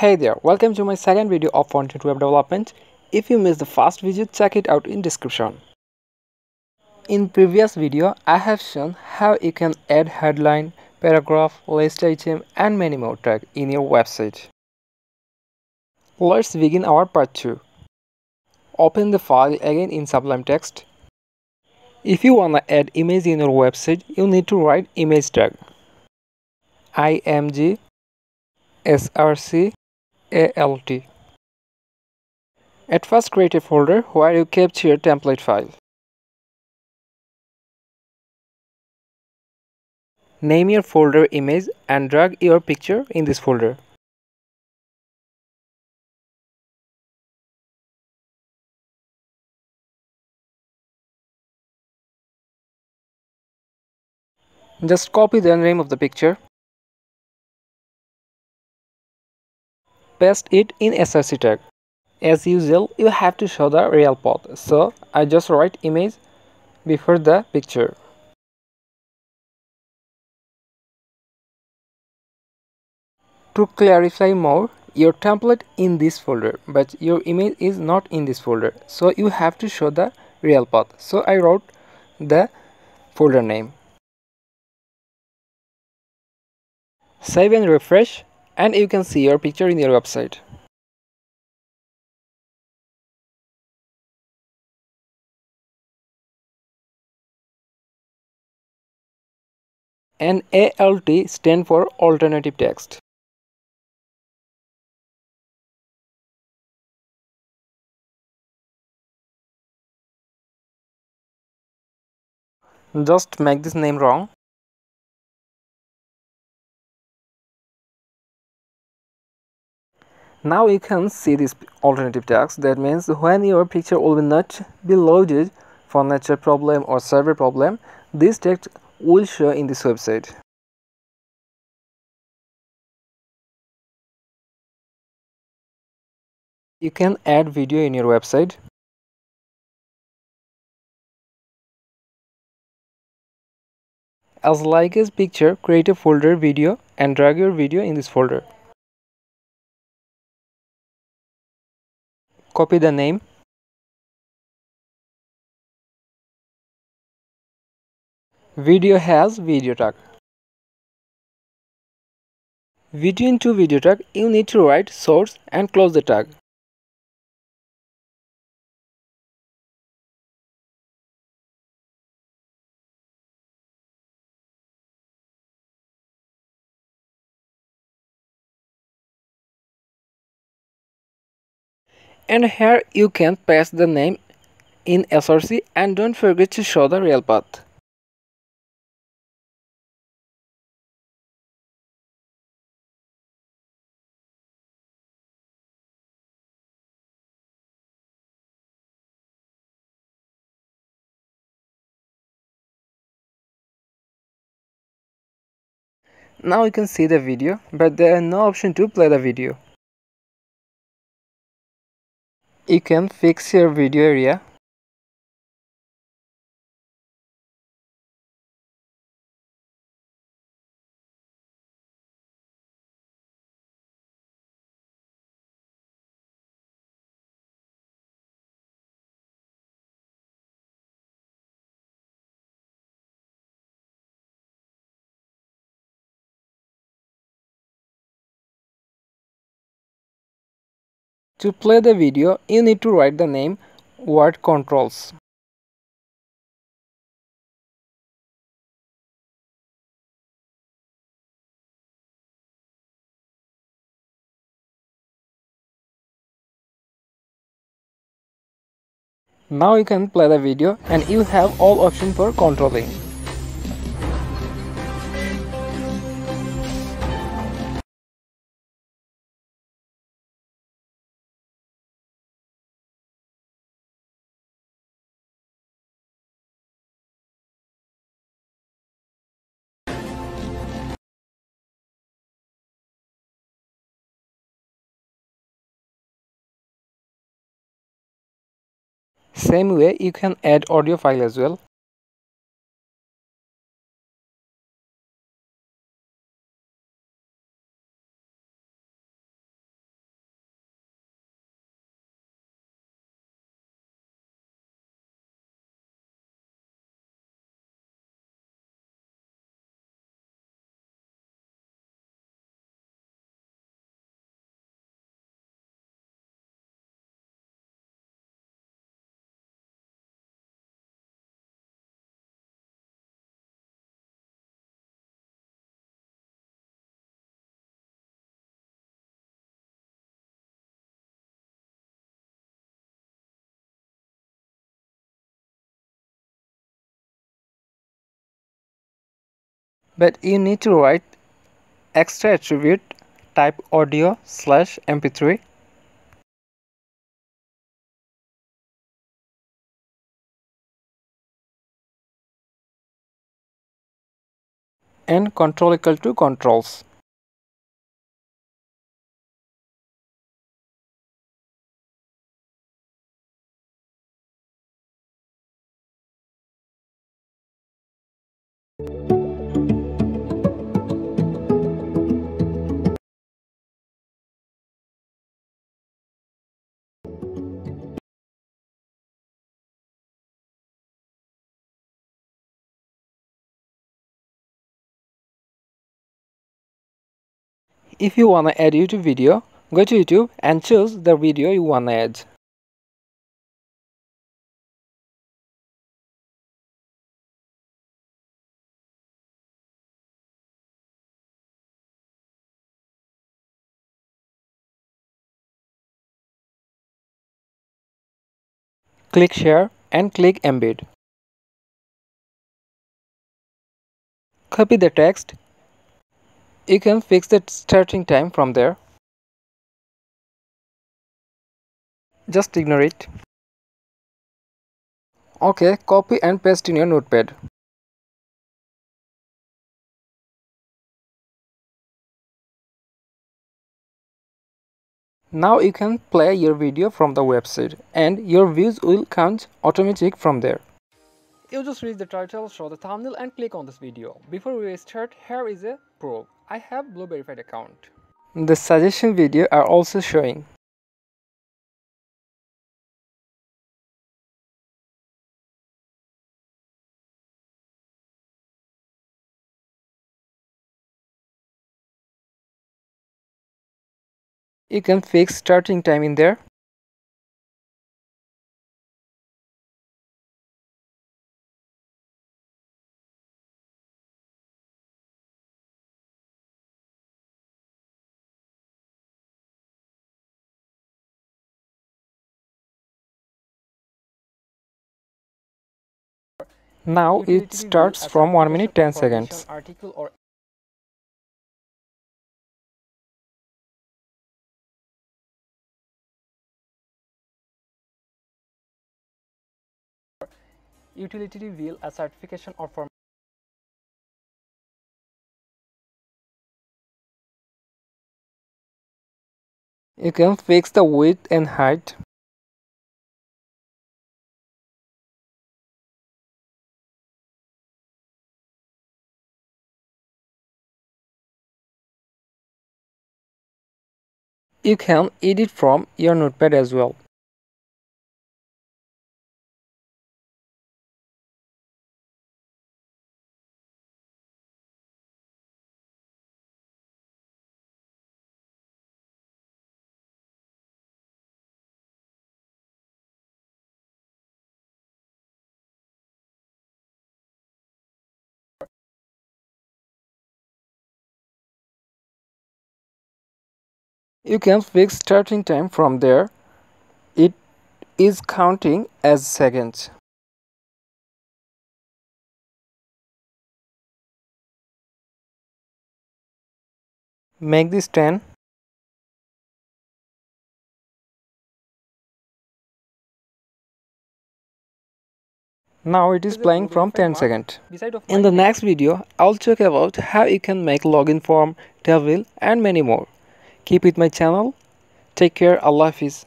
Hey there, welcome to my second video of front-end web development. If you missed the first video, check it out in description. In previous video, I have shown how you can add headline, paragraph, list item and many more tags in your website. Let's begin our part 2. Open the file again in Sublime Text. If you wanna add image in your website, you need to write image tag. img src alt. At first create a folder where you capture your template file. Name your folder image and drag your picture in this folder. Just copy the name of the picture paste it in src tag. As usual, you have to show the real path. So I just write image before the picture. To clarify more, your template in this folder, but your image is not in this folder. So you have to show the real path. So I wrote the folder name. Save and refresh and you can see your picture in your website. And ALT stand for alternative text. Just make this name wrong now you can see this alternative text that means when your picture will not be loaded for nature problem or server problem this text will show in this website. You can add video in your website. As like as picture create a folder video and drag your video in this folder copy the name. Video has video tag. Video two video tag you need to write source and close the tag and here you can paste the name in src and don't forget to show the real path Now you can see the video, but there are no option to play the video. You can fix your video area To play the video, you need to write the name word controls. Now you can play the video and you have all options for controlling. Same way you can add audio file as well. But you need to write extra attribute type audio slash mp3 and control equal to controls If you wanna add YouTube video, go to YouTube and choose the video you wanna add. Click share and click embed. Copy the text you can fix the starting time from there. Just ignore it. Okay copy and paste in your notepad. Now you can play your video from the website and your views will count automatic from there. You just read the title show the thumbnail and click on this video. Before we start here is a proof I have Blue verified account. The suggestion video are also showing. You can fix starting time in there. Now it starts from 1 minute 10 seconds. Utility reveal a certification or form You can fix the width and height You can edit from your notepad as well. You can fix starting time from there. It is counting as seconds. Make this 10 Now it is playing from 10 seconds. In the next video, I'll talk about how you can make login form, table and many more. Keep with my channel. Take care. Allah Hafiz.